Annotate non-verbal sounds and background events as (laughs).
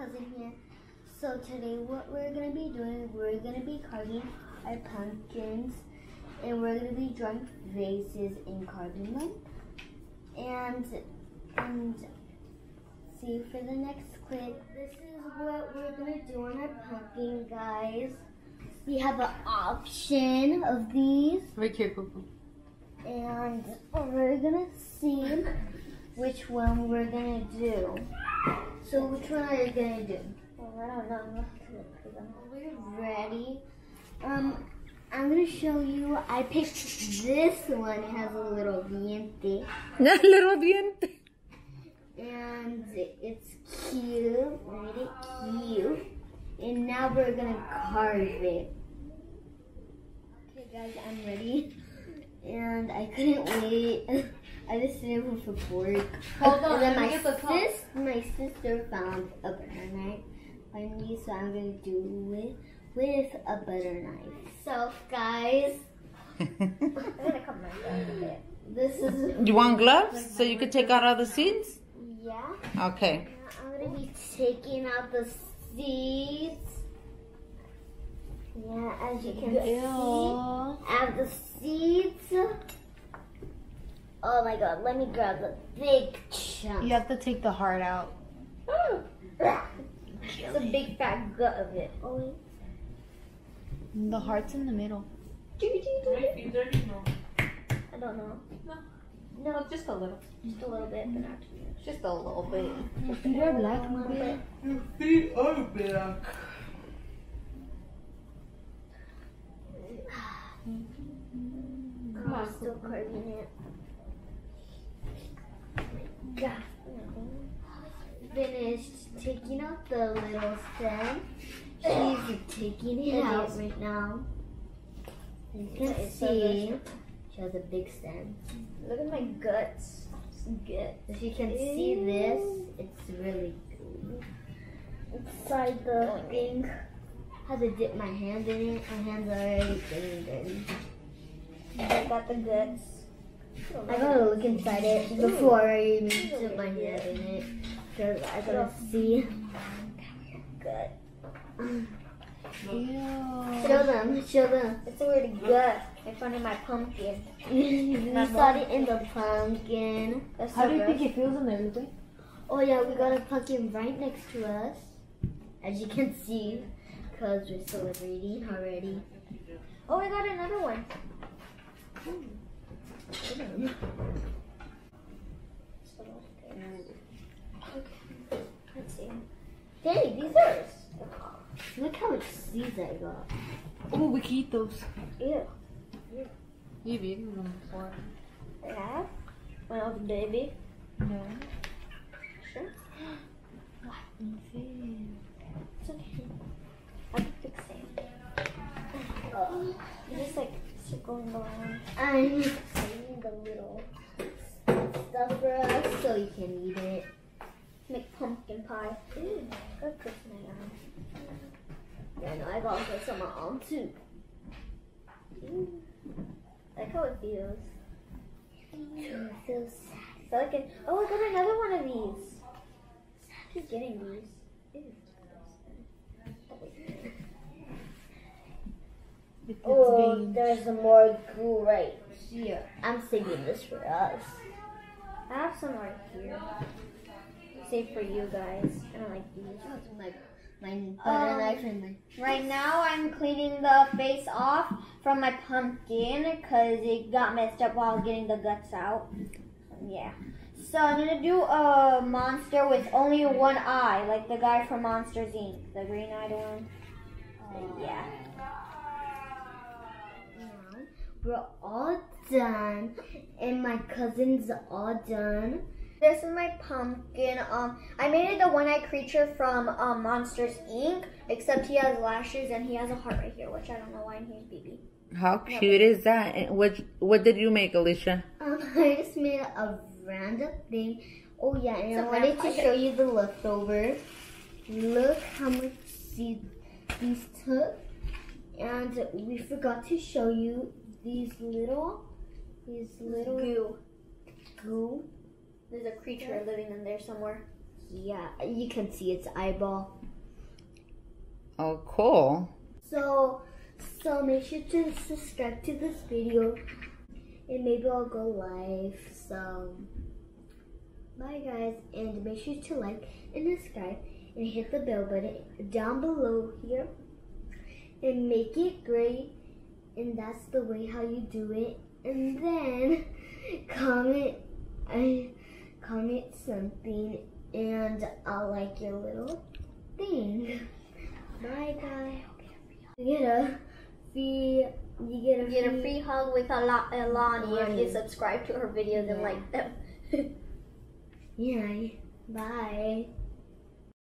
cousin here. So today what we're gonna be doing, we're gonna be carving our pumpkins and we're gonna be drawing faces and carving them. And and see for the next clip. This is what we're gonna do on our pumpkin, guys. We have an option of these Right here, and we're gonna see which one we're gonna do. So which one are you gonna do? I don't know. We're ready. Um, I'm gonna show you. I picked this one. It has a little diente, (laughs) Little diente. and it's cute. Really cute. And now we're gonna carve it. Okay, guys, I'm ready. (laughs) And I couldn't wait. (laughs) I just did it with a fork. Hold on, And then my get the top. sis, my sister found a butter knife by me, so I'm gonna do it with a butter knife. So, guys, (laughs) I'm gonna come right down this is you want gloves so you could take out all the seeds? yeah. Okay. I'm gonna be taking out the seeds. Yeah, as you can see, I have the seeds. Oh my god, let me grab the big chunk. You have to take the heart out. It's a big fat gut of it. Oh. The heart's in the middle. I don't know. No, just a little. Just a little bit, but not too much. Just a little bit. Your feet are black, Maria. Feet are black. I'm still carving it. Yeah. Finished taking out the little stem. She's taking it out right now. You can see she has a big stem. Look at my guts. It's good. If you can see this, it's really gooey. Inside the thing, I had to dip my hand in it. My hands are already getting dirty. I got the goods. I gotta look inside it before I even dip my hand in it. Because I gotta see. Gut. Show them, show them. It's a weird gut in front of my pumpkin. (laughs) we saw it in the pumpkin. That's How so do you gross. think it feels in there, Lupe? Oh yeah, we got a pumpkin right next to us. As you can see, because we're celebrating already. Oh, I got another one. Let's see. Hey, these are. Look how much seeds I got. Oh, we can eat those. Ew. You've eaten them before. I have. When I was a baby. No. Sure. (gasps) around. I'm saving the little stuff for us so you can eat it. Make pumpkin pie. Ew. Go cook my arm. Yeah, no, I got this on my arm too. I like how it feels. It feels sad. I like it. Oh, I got another one of these. I keep getting these. Ew. Oh, there's some more glue right here. I'm saving this for us. I have some right here. Save for you guys. I don't like these. My, my butter Um, knife and my. Right now, I'm cleaning the face off from my pumpkin because it got messed up while getting the guts out. Yeah. So I'm gonna do a monster with only one eye, like the guy from Monsters Inc., the green-eyed one. Yeah. Now we're all done, and my cousin's all done. This is my pumpkin. Um, I made it the one-eyed creature from um, Monsters Inc., except he has lashes and he has a heart right here, which I don't know why, and he's BB. How cute is that? And what what did you make, Allysha? Um, (laughs) I just made a random thing. Oh yeah, and It's I a wanted to vampire. show you the leftovers. Look how much seed these took, and we forgot to show you these little, these little Goo. goo. There's a creature living in there somewhere. Yeah, you can see its eyeball. Oh, cool. So, so make sure to subscribe to this video, and maybe I'll go live. So, bye guys, and make sure to like and subscribe, and hit the bell button down below here, and make it great. And that's the way how you do it. And then comment, I comment something, and I'll like your little thing. Bye guys. You get a free. You get a you Get a free. free hug with Ala- Alani if you subscribe to her videos and like them. (laughs) Yeah. Bye.